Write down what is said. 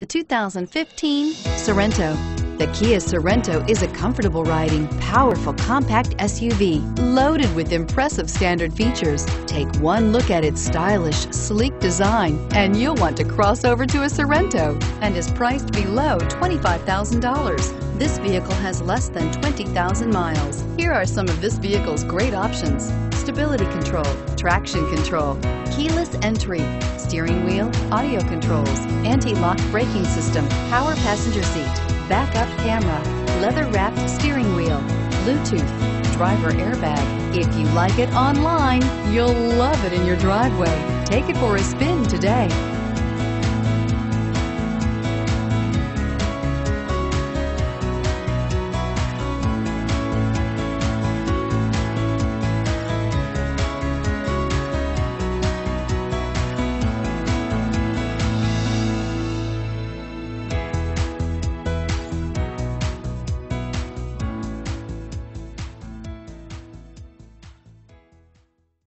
The 2015 Sorento. The Kia Sorento is a comfortable riding, powerful compact SUV loaded with impressive standard features. Take one look at its stylish, sleek design and you'll want to cross over to a Sorento and is priced below $25,000. This vehicle has less than 20,000 miles. Here are some of this vehicle's great options. Stability control, traction control, keyless entry, steering wheel, audio controls, anti-lock braking system, power passenger seat, backup camera, leather-wrapped steering wheel, Bluetooth, driver airbag. If you like it online, you'll love it in your driveway. Take it for a spin today.